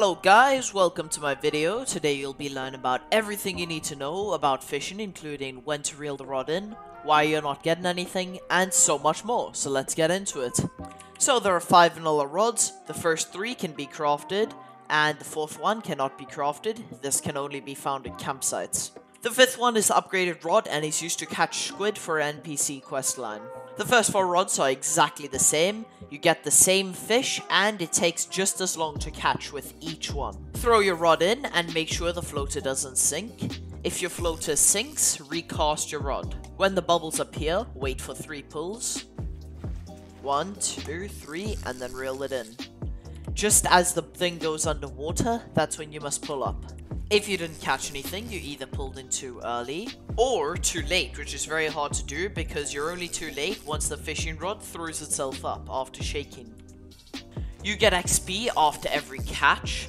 Hello guys, welcome to my video. Today you'll be learning about everything you need to know about fishing including when to reel the rod in, why you're not getting anything, and so much more. So let's get into it. So there are 5 vanilla rods, the first 3 can be crafted, and the fourth one cannot be crafted, this can only be found at campsites. The fifth one is the upgraded rod and is used to catch squid for NPC questline. The first four rods are exactly the same, you get the same fish and it takes just as long to catch with each one. Throw your rod in and make sure the floater doesn't sink. If your floater sinks, recast your rod. When the bubbles appear, wait for 3 pulls. One, two, three, and then reel it in. Just as the thing goes underwater, that's when you must pull up. If you didn't catch anything, you either pulled in too early or too late, which is very hard to do because you're only too late once the fishing rod throws itself up after shaking. You get XP after every catch.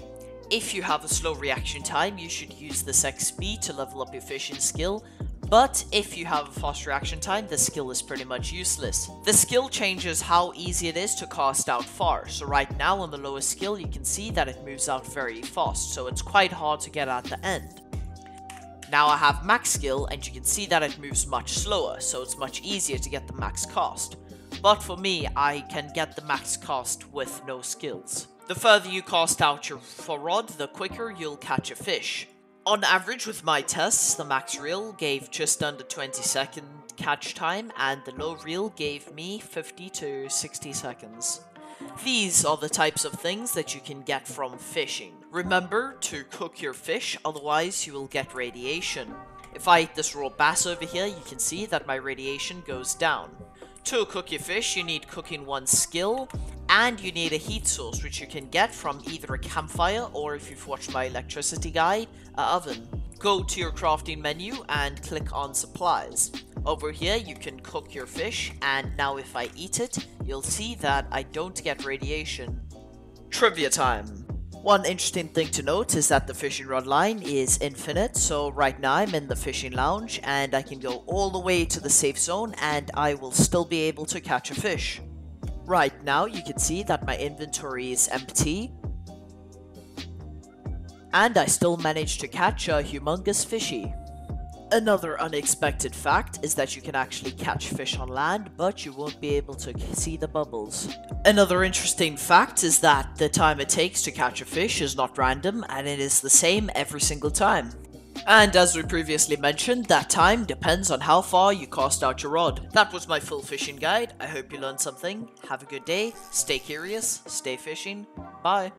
If you have a slow reaction time, you should use this XP to level up your fishing skill, but if you have a fast reaction time, the skill is pretty much useless. The skill changes how easy it is to cast out far, so right now on the lowest skill you can see that it moves out very fast, so it's quite hard to get at the end. Now I have max skill and you can see that it moves much slower, so it's much easier to get the max cast. But for me, I can get the max cast with no skills. The further you cast out your rod, the quicker you'll catch a fish. On average with my tests, the max reel gave just under 20 second catch time and the low reel gave me 50 to 60 seconds. These are the types of things that you can get from fishing. Remember to cook your fish, otherwise you will get radiation. If I eat this raw bass over here, you can see that my radiation goes down. To cook your fish, you need cooking one skill, and you need a heat source, which you can get from either a campfire or if you've watched my electricity guide, a oven. Go to your crafting menu and click on supplies. Over here, you can cook your fish, and now if I eat it, you'll see that I don't get radiation. Trivia time! One interesting thing to note is that the fishing rod line is infinite, so right now I'm in the fishing lounge and I can go all the way to the safe zone and I will still be able to catch a fish. Right now you can see that my inventory is empty, and I still managed to catch a humongous fishy. Another unexpected fact is that you can actually catch fish on land, but you won't be able to see the bubbles. Another interesting fact is that the time it takes to catch a fish is not random, and it is the same every single time. And as we previously mentioned, that time depends on how far you cast out your rod. That was my full fishing guide, I hope you learned something. Have a good day, stay curious, stay fishing, bye.